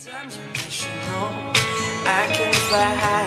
Sometimes you know I can fly high,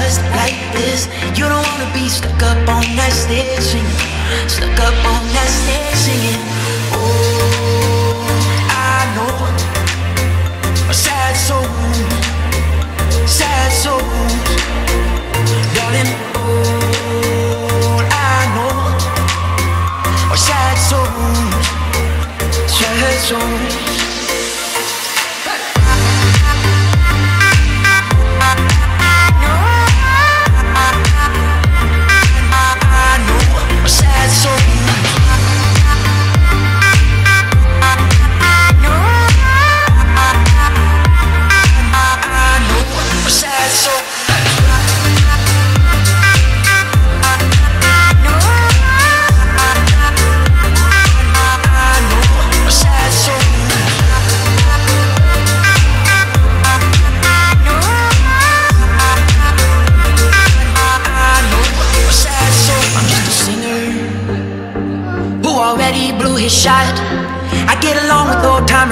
Just like this. You don't wanna be stuck up on that stage singing Stuck up on that stage singing. Oh, I know. A sad soul Sad soul. Darling, oh, I know. A sad soul Sad soul.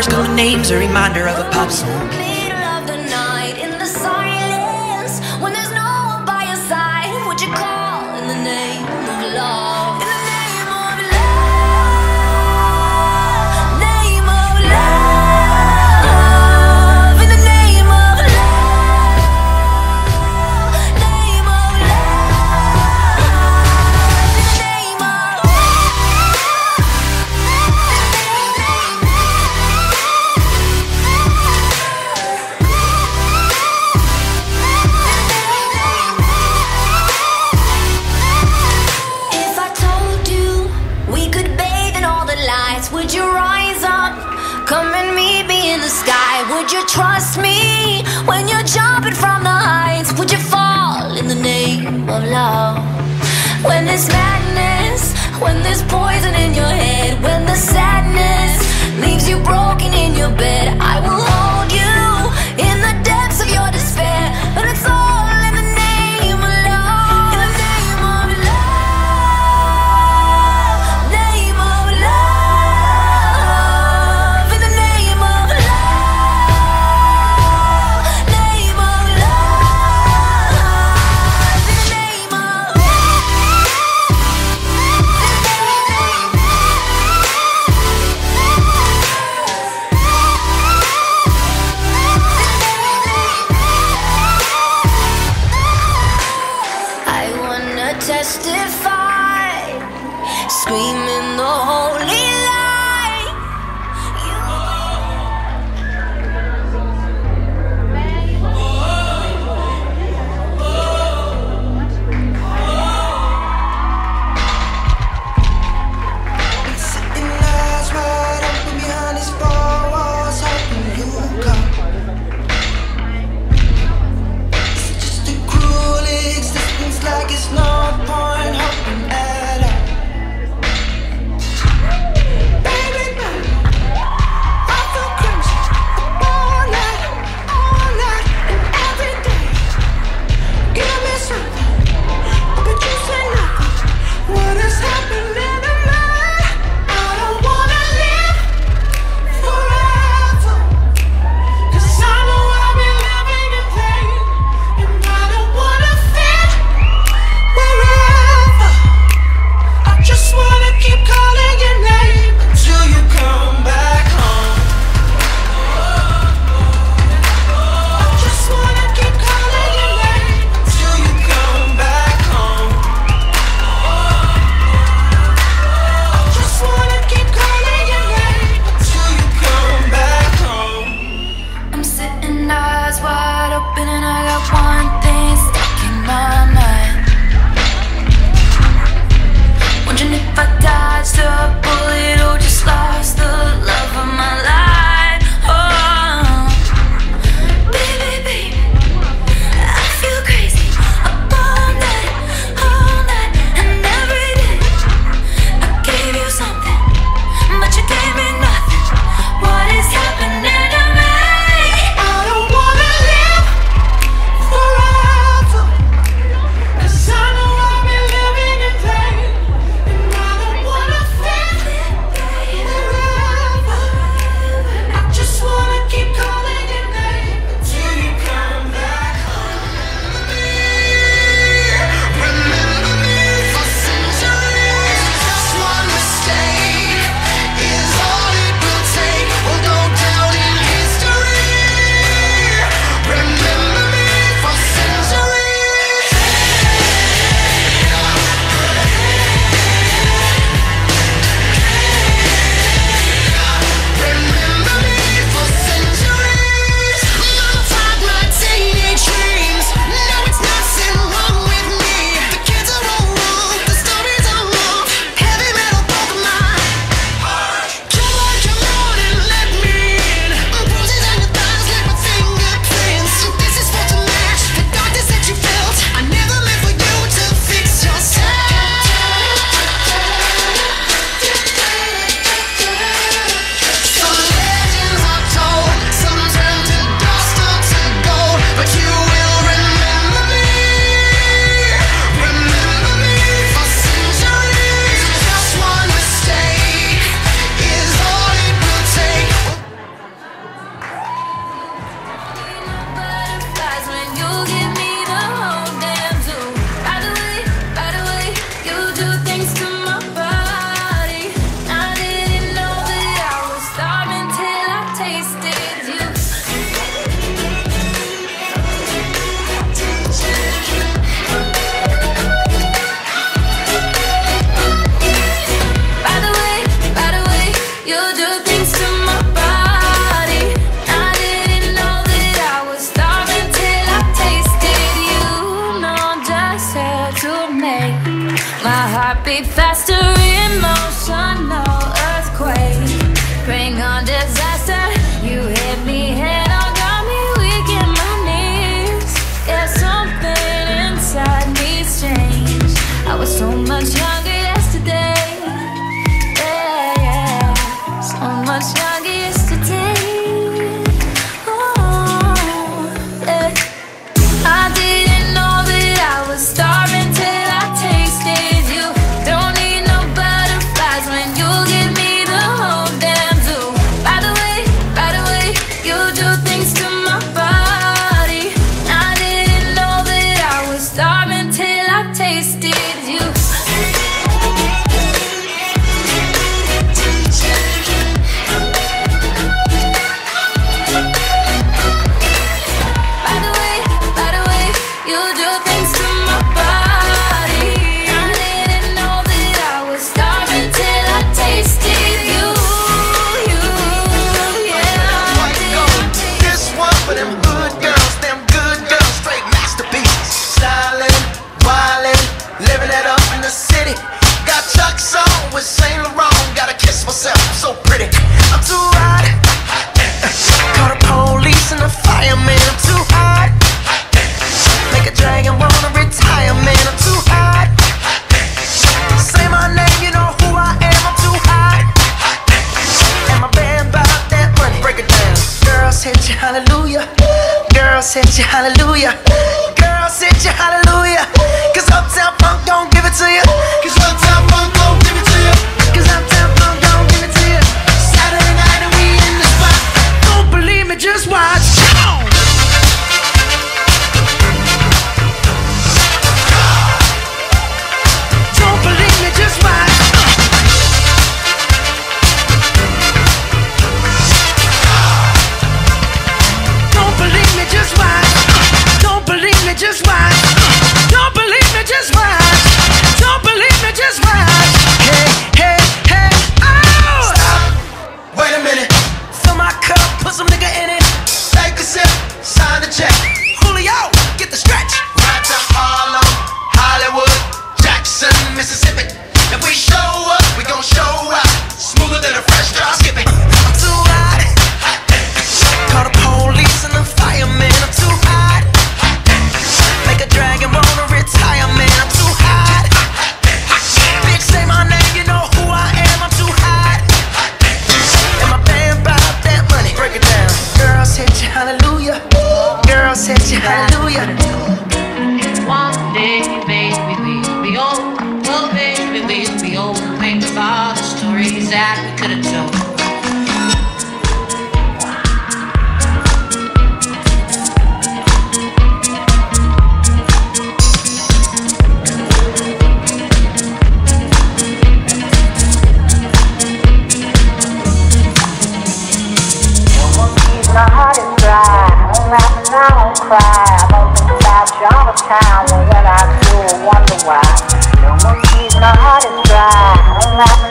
Numbers, color names, a reminder of a pop song.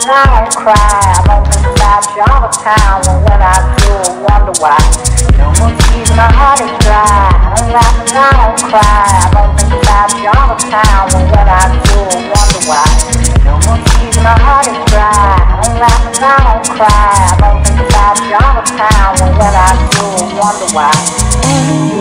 I'm I don't cry. I don't think about you all the time. And when I do, I wonder why. No more tears, my heart is dry. I'm I don't cry. I don't think about you all the time. And when I do, I wonder why. No more tears, my heart is dry. I'm I don't cry. I don't think about you all the time. And when I do, I wonder why.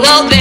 We'll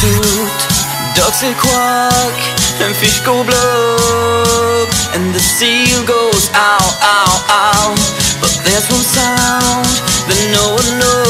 tooth, ducks they quack, and fish go blub, and the seal goes ow, ow, ow. But there's one sound that no one knows.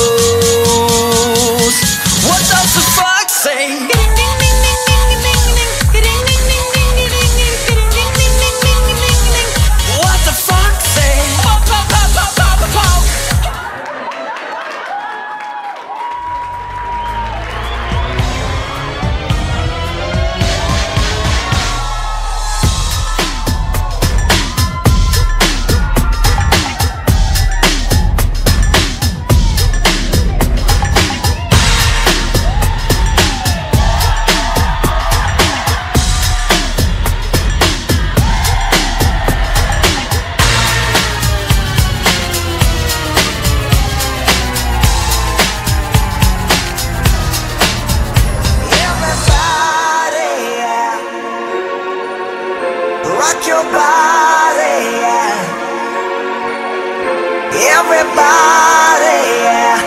everybody, yeah.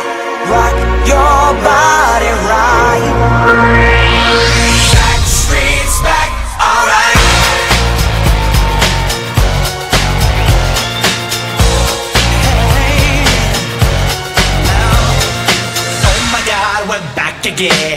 Rock your body right. Backstreet's back, alright. Oh my God, we're back again.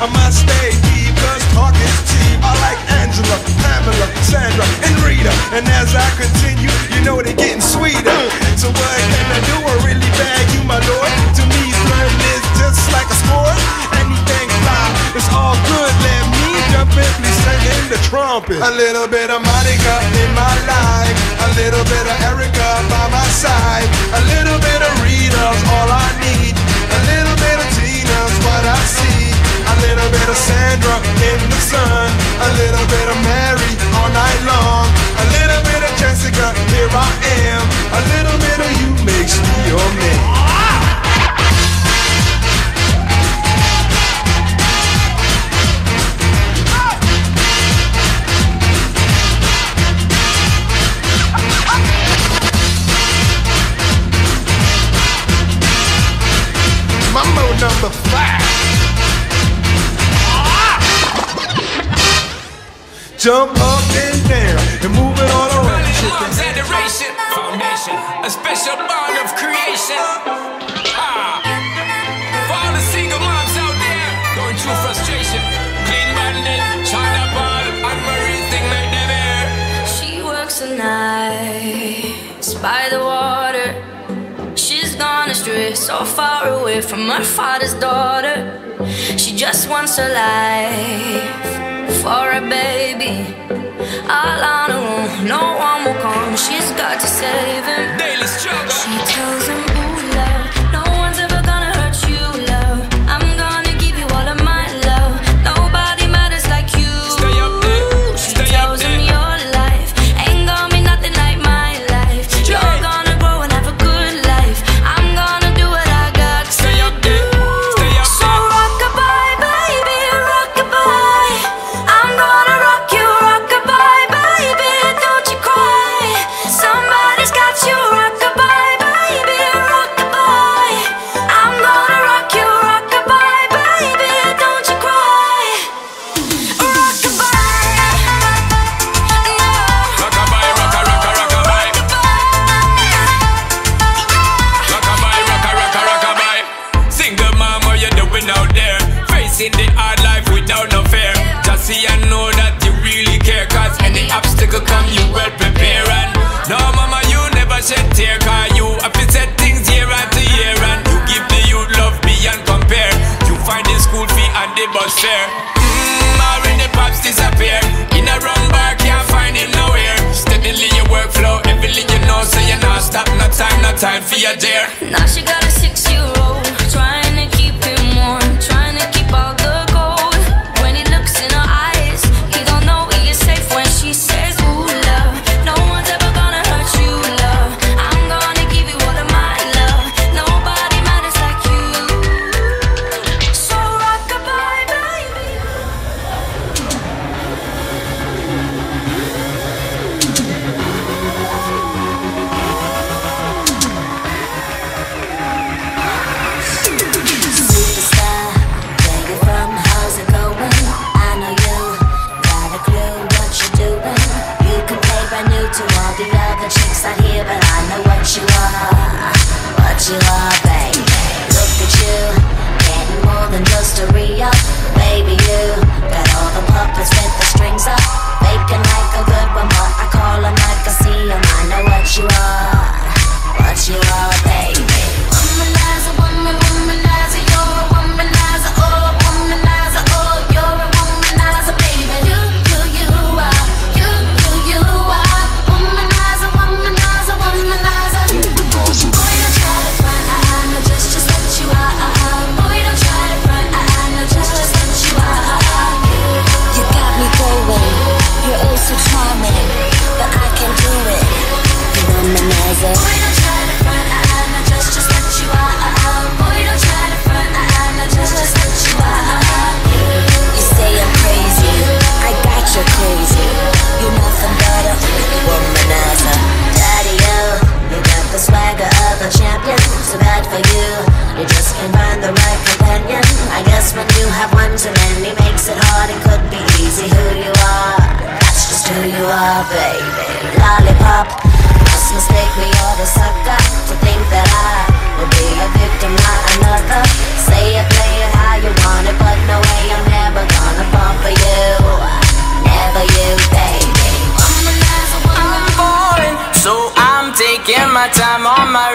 I must stay deep, cause talk is cheap. I like Angela, Pamela, Sandra, and Rita. And as I continue, you know they're getting sweeter. So what can I do? I really bag you, my lord. To me, flirting is just like a sport. Anything fly, it's all good. Let me jump in, please sing in the trumpet. A little bit of Monica in my life. A little bit of Erica by my side. A little bit of Rita's all I need. Little bit of Sandra in the sun. A little bit of Mary all night long. A little bit of Jessica, here I am. A little bit of you makes me your man. Jump up and down and move it all around. Mom's adoration foundation, a special bond of creation. Ah, for all the single moms out there going through frustration, clean bandit, Sean-da-Paul, and Marie thing like them here. She works the nights by the water. She's gone astray, so far away from her father's daughter. She just wants a life for a baby. All her own, no one will come. She's got to save him. Daily struggle. She tells him, any obstacle come, you well prepare. And no, mama, you never shed tear. Cause you have to set things year after year. And you give the youth love beyond compare. You find the school fee and the bus fare. Mmm, already pops disappear. In a run bar, can't find him nowhere. Steadily your workflow, everything you know, so you not stop. No time, no time for your dear. Now she got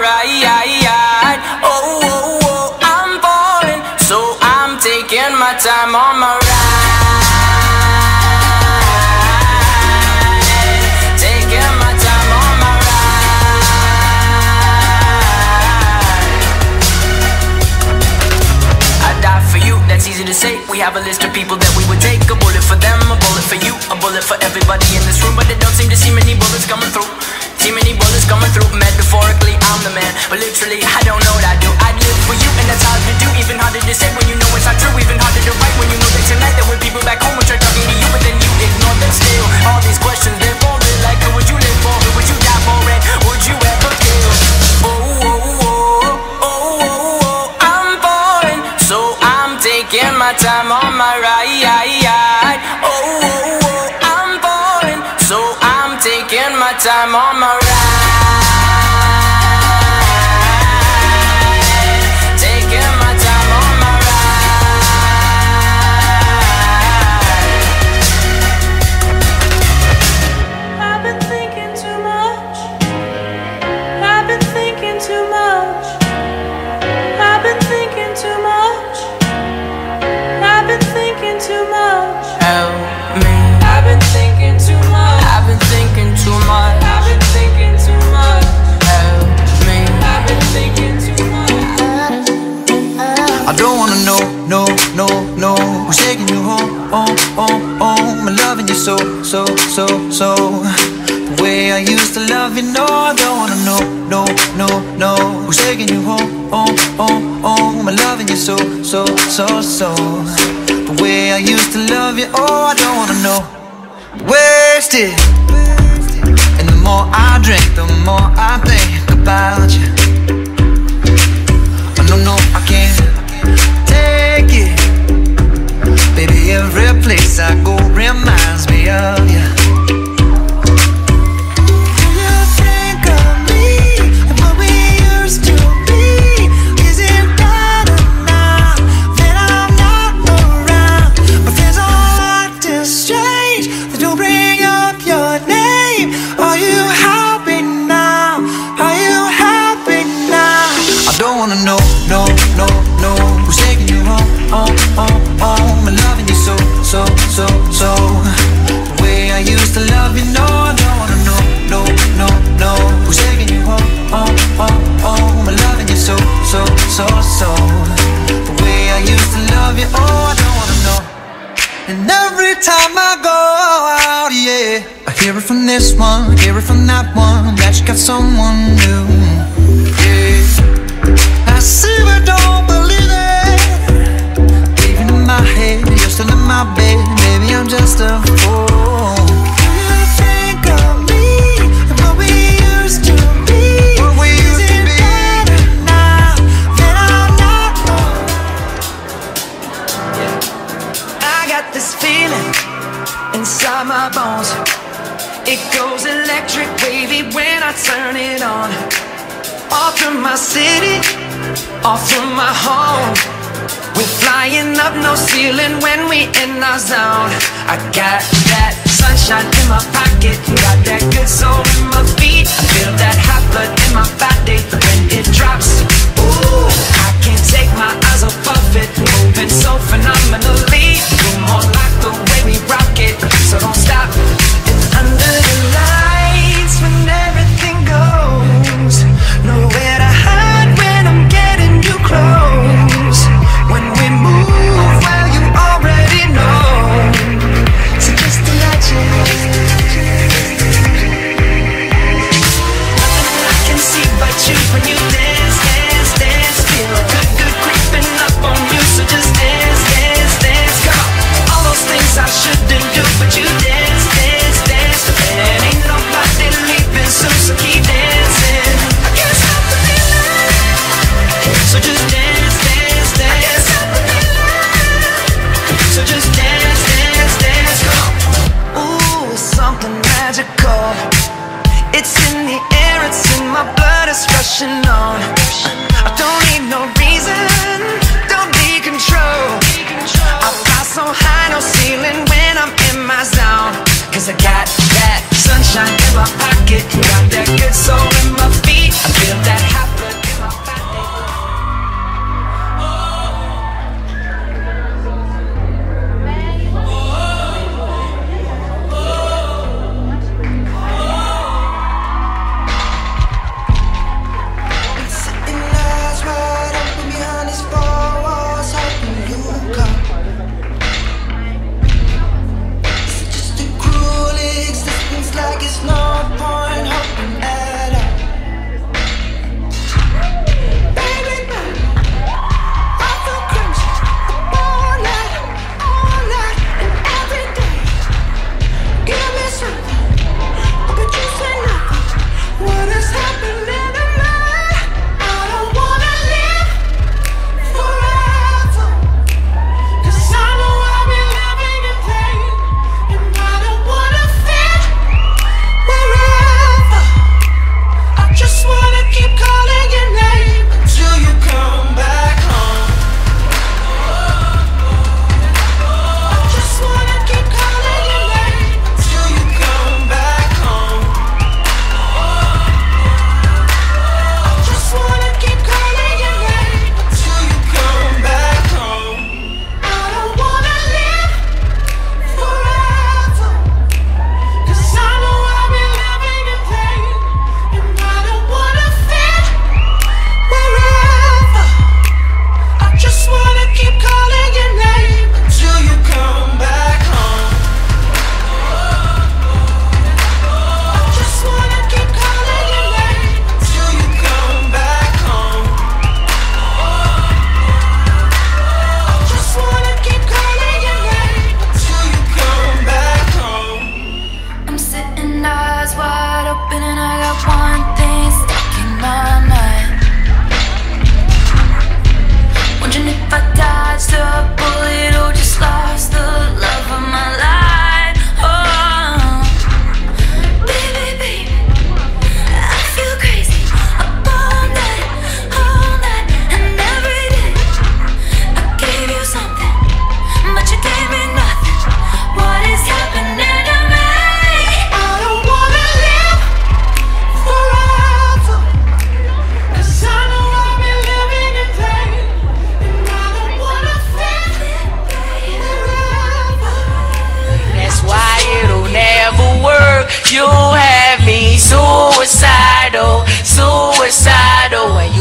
Oh, oh, oh, I'm falling, so I'm taking my time on my ride. Taking my time on my ride. I die for you, that's easy to say. We have a list of people that we would take. A bullet for them, a bullet for you, a bullet for everybody in this room. But they don't seem to see many bullets coming through. See many bullets coming through. Metaphorically, I'm the man. But literally, I don't know what I do. I live for you, and that's hard to do. Even harder to say when you know it's not true. Even harder to write when you know that tonight there were people back home who tried talking to you, but then you ignore them still. All these questions, they're boring. Like, who would you live for? Who would you die for? And would you ever kill? Oh, oh, oh, oh, oh, oh, I'm falling, so I'm taking my time on my ride. Time on my so, so, so, so. The way I used to love you, no I don't wanna know, no, no, no. Who's taking you home, home, home, home? I'm loving you so, so, so, so. The way I used to love you, oh I don't wanna know. Wasted. And the more I drink, the more I think about you. Oh, no, no, I can't take it. Baby, every place I go reminds me of.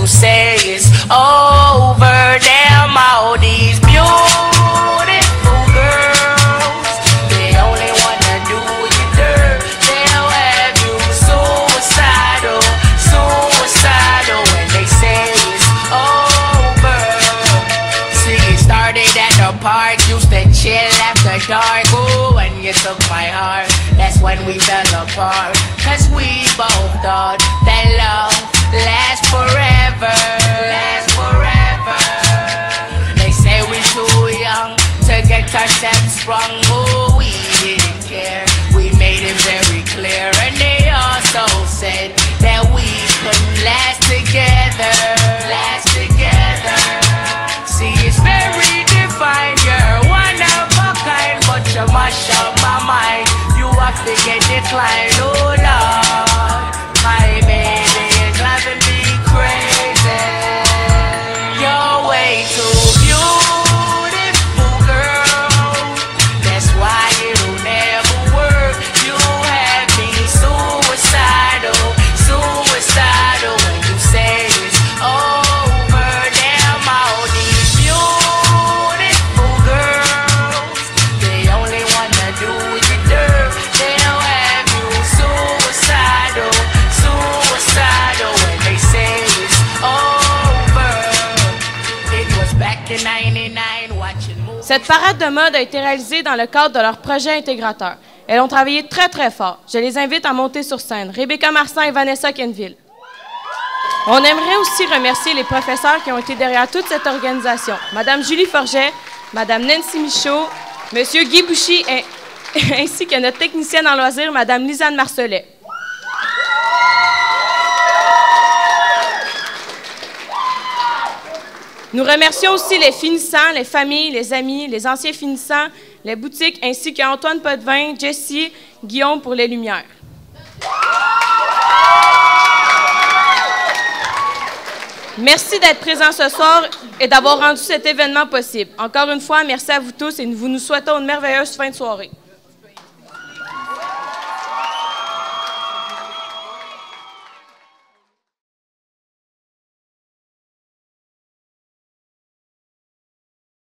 say it's over. Damn, all these beautiful girls, they only wanna do you dirt. They'll have you suicidal, suicidal, and they say it's over. See, it started at the park, used to chill after dark. Ooh, when you took my heart, that's when we fell apart. Cause we both thought that love forever. Last forever. They say we're too young to get ourselves sprung. Oh, we didn't care. We made it very clear. And they also said that we couldn't last together. Last together. See, it's very divine, You're one of a kind, but you mash up my mind. You have to get declined. Oh, love. Cette parade de mode a été réalisée dans le cadre de leur projet intégrateur. Elles ont travaillé très, très fort. Je les invite à monter sur scène. Rebecca Marsan et Vanessa Kenville. On aimerait aussi remercier les professeurs qui ont été derrière toute cette organisation. Madame Julie Forget, Madame Nancy Michaud, Monsieur Guy Bouchy, ainsi que notre technicienne en loisirs, Madame Lisanne Marcelet. Nous remercions aussi les finissants, les familles, les amis, les anciens finissants, les boutiques, ainsi qu'Antoine Potvin, Jessie, Guillaume pour les lumières. Merci d'être présents ce soir et d'avoir rendu cet événement possible. Encore une fois, merci à vous tous et nous vous souhaitons une merveilleuse fin de soirée.